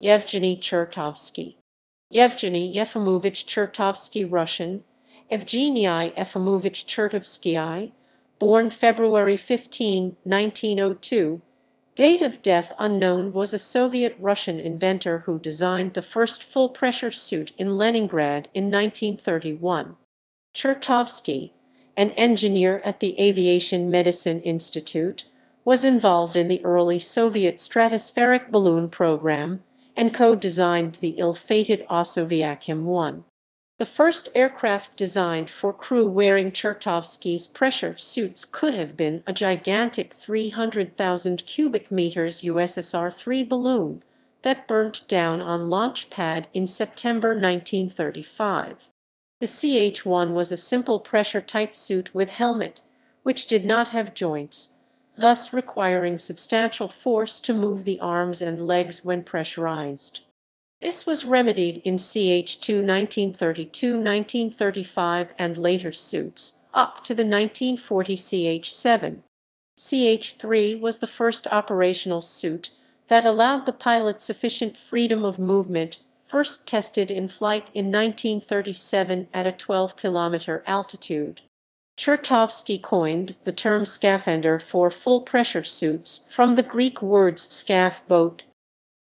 Yevgeny Chertovsky. Yevgeny Yefimovich Chertovsky Russian, Evgenii Efimovich Chertovskii, born February 15, 1902, date of death unknown was a Soviet-Russian inventor who designed the first full-pressure suit in Leningrad in 1931. Chertovsky, an engineer at the Aviation Medicine Institute, was involved in the early Soviet stratospheric balloon program and co-designed the ill-fated Osoaviakhim-1. The first aircraft designed for crew wearing Chertovsky's pressure suits could have been a gigantic 300,000 cubic meters USSR-3 balloon that burnt down on launch pad in September 1935. The CH-1 was a simple pressure-tight suit with helmet, which did not have joints, thus requiring substantial force to move the arms and legs when pressurized. This was remedied in CH2 1932-1935 and later suits, up to the 1940 CH7. CH3 was the first operational suit that allowed the pilot sufficient freedom of movement, first tested in flight in 1937 at a 12-kilometer altitude. Chertovsky coined the term skafander for full-pressure suits from the Greek words skaf boat